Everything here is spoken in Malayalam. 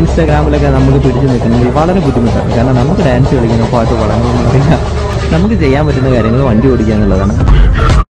ഇൻസ്റ്റാഗ്രാമിലൊക്കെ നമുക്ക് പിടിച്ചു നിൽക്കണമെങ്കിൽ വളരെ ബുദ്ധിമുട്ടാണ്. കാരണം നമുക്ക് ഡാൻസ് കളിക്കുന്ന പാട്ട് പാടാനൊന്നും അറിയില്ല നമുക്ക് ചെയ്യാൻ പറ്റുന്ന കാര്യങ്ങൾ വണ്ടി ഓടിക്കുക എന്നുള്ളതാണ്.